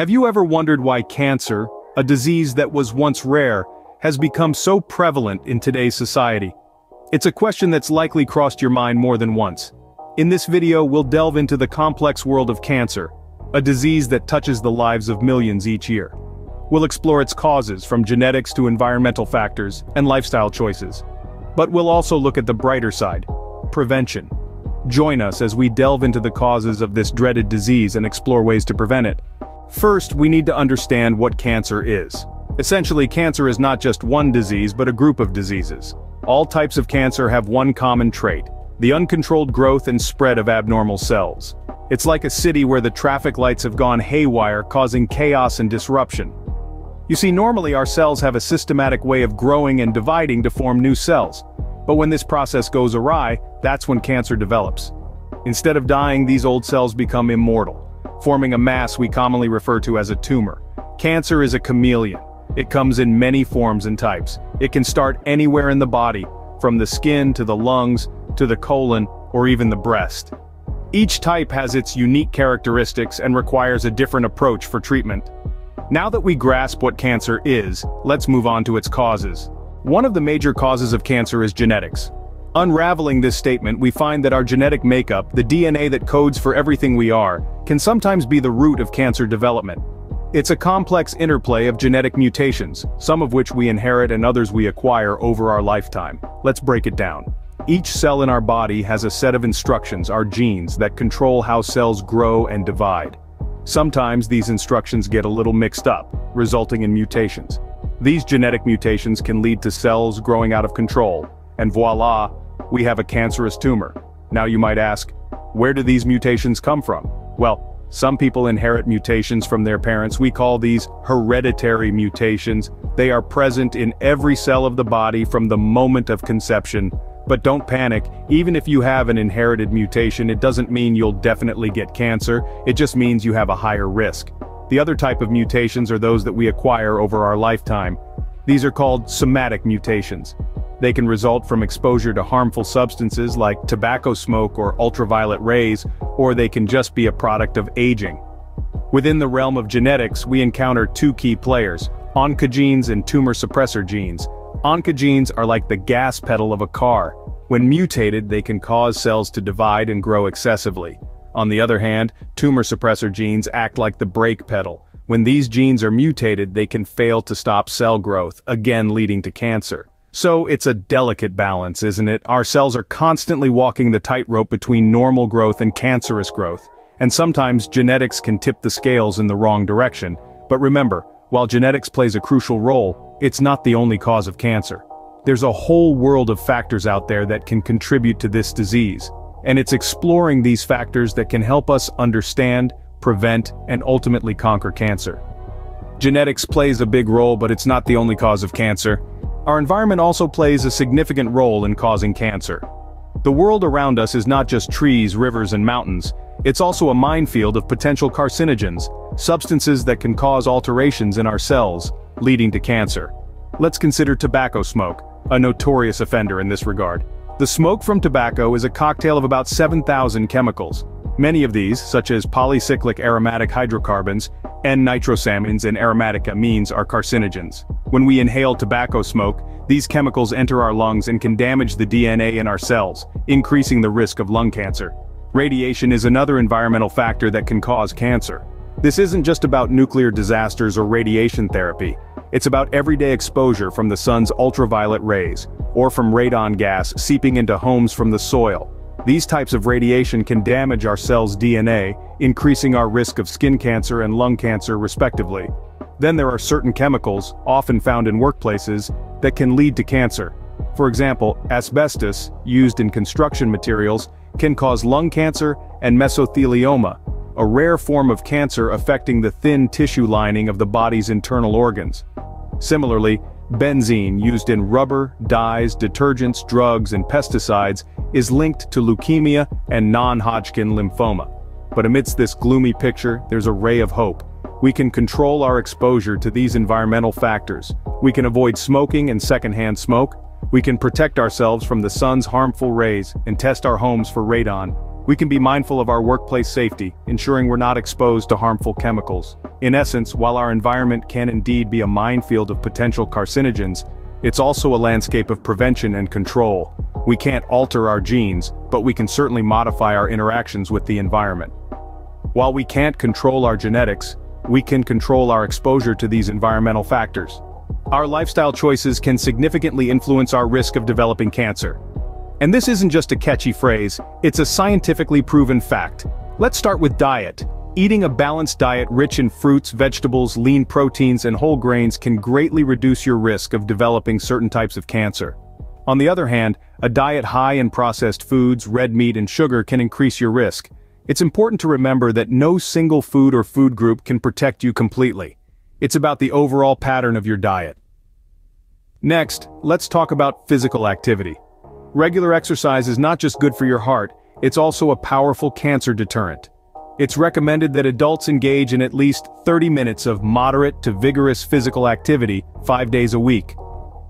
Have you ever wondered why cancer, a disease that was once rare, has become so prevalent in today's society? It's a question that's likely crossed your mind more than once. In this video we'll delve into the complex world of cancer, a disease that touches the lives of millions each year. We'll explore its causes from genetics to environmental factors and lifestyle choices. But we'll also look at the brighter side, prevention. Join us as we delve into the causes of this dreaded disease and explore ways to prevent it. First, we need to understand what cancer is. Essentially, cancer is not just one disease but a group of diseases. All types of cancer have one common trait, the uncontrolled growth and spread of abnormal cells. It's like a city where the traffic lights have gone haywire causing chaos and disruption. You see normally our cells have a systematic way of growing and dividing to form new cells. But when this process goes awry, that's when cancer develops. Instead of dying these old cells become immortal forming a mass we commonly refer to as a tumor. Cancer is a chameleon. It comes in many forms and types. It can start anywhere in the body, from the skin to the lungs, to the colon, or even the breast. Each type has its unique characteristics and requires a different approach for treatment. Now that we grasp what cancer is, let's move on to its causes. One of the major causes of cancer is genetics. Unraveling this statement we find that our genetic makeup, the DNA that codes for everything we are, can sometimes be the root of cancer development. It's a complex interplay of genetic mutations, some of which we inherit and others we acquire over our lifetime. Let's break it down. Each cell in our body has a set of instructions, our genes, that control how cells grow and divide. Sometimes these instructions get a little mixed up, resulting in mutations. These genetic mutations can lead to cells growing out of control, and voila, we have a cancerous tumor. Now you might ask, where do these mutations come from? Well, some people inherit mutations from their parents, we call these hereditary mutations. They are present in every cell of the body from the moment of conception. But don't panic, even if you have an inherited mutation it doesn't mean you'll definitely get cancer, it just means you have a higher risk. The other type of mutations are those that we acquire over our lifetime. These are called somatic mutations. They can result from exposure to harmful substances like tobacco smoke or ultraviolet rays, or they can just be a product of aging. Within the realm of genetics, we encounter two key players, oncogenes and tumor suppressor genes. Oncogenes are like the gas pedal of a car. When mutated, they can cause cells to divide and grow excessively. On the other hand, tumor suppressor genes act like the brake pedal. When these genes are mutated, they can fail to stop cell growth, again leading to cancer. So it's a delicate balance, isn't it? Our cells are constantly walking the tightrope between normal growth and cancerous growth. And sometimes genetics can tip the scales in the wrong direction. But remember, while genetics plays a crucial role, it's not the only cause of cancer. There's a whole world of factors out there that can contribute to this disease. And it's exploring these factors that can help us understand, prevent, and ultimately conquer cancer. Genetics plays a big role but it's not the only cause of cancer. Our environment also plays a significant role in causing cancer. The world around us is not just trees, rivers and mountains, it's also a minefield of potential carcinogens, substances that can cause alterations in our cells, leading to cancer. Let's consider tobacco smoke, a notorious offender in this regard. The smoke from tobacco is a cocktail of about 7,000 chemicals. Many of these, such as polycyclic aromatic hydrocarbons, N-nitrosamines and aromatic amines are carcinogens. When we inhale tobacco smoke, these chemicals enter our lungs and can damage the DNA in our cells, increasing the risk of lung cancer. Radiation is another environmental factor that can cause cancer. This isn't just about nuclear disasters or radiation therapy. It's about everyday exposure from the sun's ultraviolet rays, or from radon gas seeping into homes from the soil. These types of radiation can damage our cells' DNA, increasing our risk of skin cancer and lung cancer respectively. Then there are certain chemicals, often found in workplaces, that can lead to cancer. For example, asbestos, used in construction materials, can cause lung cancer and mesothelioma, a rare form of cancer affecting the thin tissue lining of the body's internal organs. Similarly, benzene used in rubber, dyes, detergents, drugs, and pesticides is linked to leukemia and non-Hodgkin lymphoma. But amidst this gloomy picture, there's a ray of hope. We can control our exposure to these environmental factors. We can avoid smoking and secondhand smoke. We can protect ourselves from the sun's harmful rays and test our homes for radon. We can be mindful of our workplace safety, ensuring we're not exposed to harmful chemicals. In essence, while our environment can indeed be a minefield of potential carcinogens, it's also a landscape of prevention and control. We can't alter our genes, but we can certainly modify our interactions with the environment. While we can't control our genetics, we can control our exposure to these environmental factors. Our lifestyle choices can significantly influence our risk of developing cancer. And this isn't just a catchy phrase, it's a scientifically proven fact. Let's start with diet. Eating a balanced diet rich in fruits, vegetables, lean proteins, and whole grains can greatly reduce your risk of developing certain types of cancer. On the other hand, a diet high in processed foods, red meat and sugar can increase your risk. It's important to remember that no single food or food group can protect you completely. It's about the overall pattern of your diet. Next, let's talk about physical activity. Regular exercise is not just good for your heart, it's also a powerful cancer deterrent. It's recommended that adults engage in at least 30 minutes of moderate to vigorous physical activity, five days a week.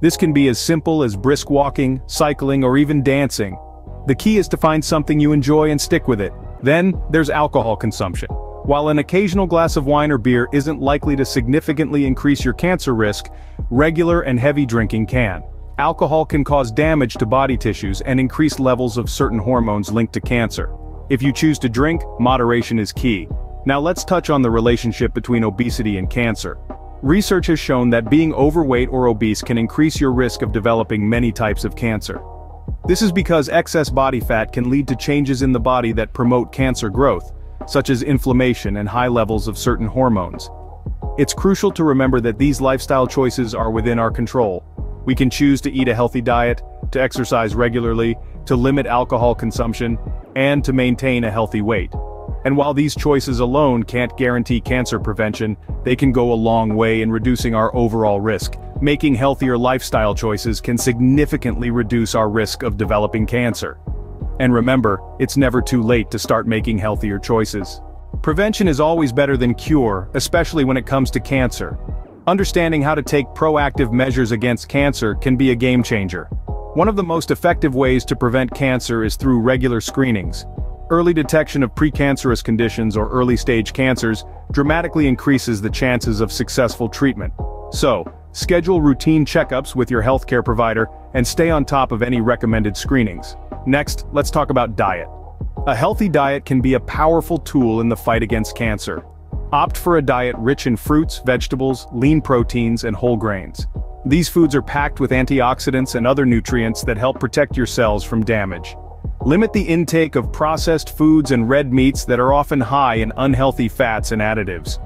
This can be as simple as brisk walking, cycling, or even dancing. The key is to find something you enjoy and stick with it. Then, there's alcohol consumption. While an occasional glass of wine or beer isn't likely to significantly increase your cancer risk, regular and heavy drinking can. Alcohol can cause damage to body tissues and increase levels of certain hormones linked to cancer. If you choose to drink, moderation is key. Now let's touch on the relationship between obesity and cancer. Research has shown that being overweight or obese can increase your risk of developing many types of cancer. This is because excess body fat can lead to changes in the body that promote cancer growth, such as inflammation and high levels of certain hormones. It's crucial to remember that these lifestyle choices are within our control. We can choose to eat a healthy diet, to exercise regularly, to limit alcohol consumption, and to maintain a healthy weight. And while these choices alone can't guarantee cancer prevention, they can go a long way in reducing our overall risk. Making healthier lifestyle choices can significantly reduce our risk of developing cancer. And remember, it's never too late to start making healthier choices. Prevention is always better than cure, especially when it comes to cancer. Understanding how to take proactive measures against cancer can be a game changer. One of the most effective ways to prevent cancer is through regular screenings. Early detection of precancerous conditions or early-stage cancers dramatically increases the chances of successful treatment. So, schedule routine checkups with your healthcare provider and stay on top of any recommended screenings. Next, let's talk about diet. A healthy diet can be a powerful tool in the fight against cancer. Opt for a diet rich in fruits, vegetables, lean proteins, and whole grains. These foods are packed with antioxidants and other nutrients that help protect your cells from damage. Limit the intake of processed foods and red meats that are often high in unhealthy fats and additives.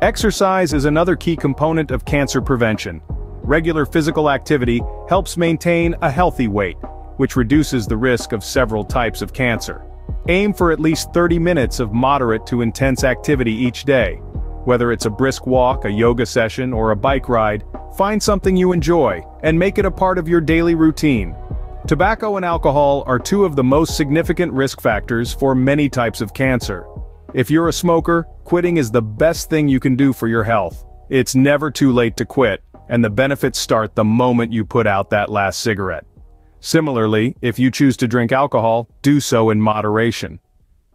Exercise is another key component of cancer prevention. Regular physical activity helps maintain a healthy weight, which reduces the risk of several types of cancer. Aim for at least 30 minutes of moderate to intense activity each day. Whether it's a brisk walk, a yoga session, or a bike ride, find something you enjoy, and make it a part of your daily routine. Tobacco and alcohol are two of the most significant risk factors for many types of cancer. If you're a smoker, quitting is the best thing you can do for your health. It's never too late to quit, and the benefits start the moment you put out that last cigarette. Similarly, if you choose to drink alcohol, do so in moderation.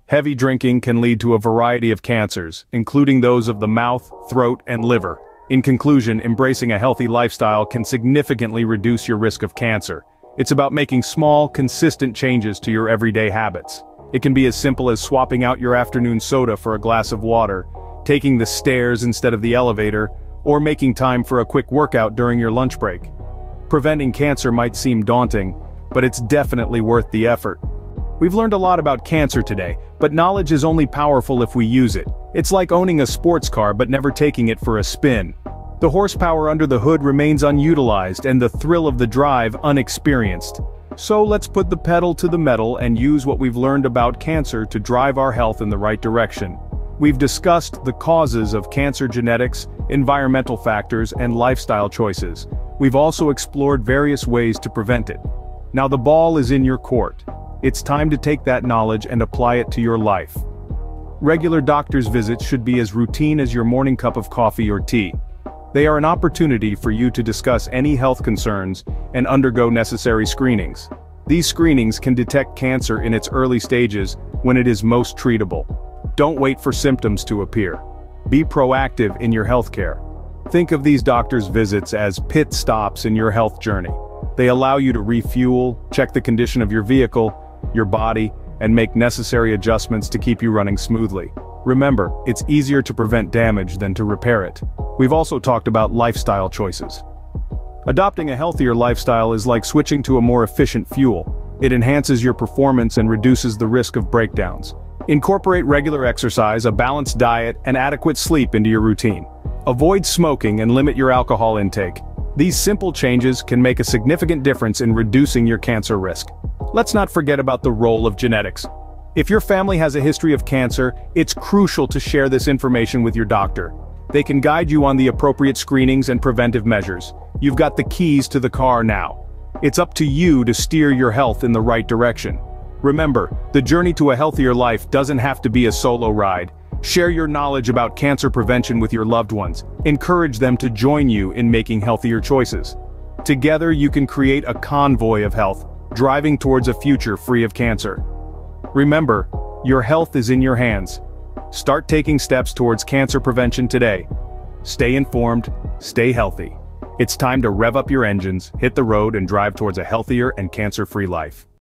Heavy drinking can lead to a variety of cancers, including those of the mouth, throat, and liver. In conclusion, embracing a healthy lifestyle can significantly reduce your risk of cancer. It's about making small, consistent changes to your everyday habits. It can be as simple as swapping out your afternoon soda for a glass of water, taking the stairs instead of the elevator, or making time for a quick workout during your lunch break. Preventing cancer might seem daunting, but it's definitely worth the effort. We've learned a lot about cancer today, but knowledge is only powerful if we use it. It's like owning a sports car but never taking it for a spin. The horsepower under the hood remains unutilized and the thrill of the drive unexperienced. So let's put the pedal to the metal and use what we've learned about cancer to drive our health in the right direction. We've discussed the causes of cancer genetics, environmental factors, and lifestyle choices. We've also explored various ways to prevent it. Now the ball is in your court. It's time to take that knowledge and apply it to your life. Regular doctor's visits should be as routine as your morning cup of coffee or tea. They are an opportunity for you to discuss any health concerns and undergo necessary screenings. These screenings can detect cancer in its early stages, when it is most treatable. Don't wait for symptoms to appear. Be proactive in your healthcare. Think of these doctor's visits as pit stops in your health journey. They allow you to refuel, check the condition of your vehicle, your body, and make necessary adjustments to keep you running smoothly. Remember, it's easier to prevent damage than to repair it. We've also talked about lifestyle choices. Adopting a healthier lifestyle is like switching to a more efficient fuel. It enhances your performance and reduces the risk of breakdowns. Incorporate regular exercise, a balanced diet, and adequate sleep into your routine. Avoid smoking and limit your alcohol intake. These simple changes can make a significant difference in reducing your cancer risk. Let's not forget about the role of genetics. If your family has a history of cancer, it's crucial to share this information with your doctor. They can guide you on the appropriate screenings and preventive measures. You've got the keys to the car now. It's up to you to steer your health in the right direction. Remember, the journey to a healthier life doesn't have to be a solo ride. Share your knowledge about cancer prevention with your loved ones. Encourage them to join you in making healthier choices. Together you can create a convoy of health, driving towards a future free of cancer. Remember, your health is in your hands. Start taking steps towards cancer prevention today. Stay informed, stay healthy. It's time to rev up your engines, hit the road and drive towards a healthier and cancer-free life.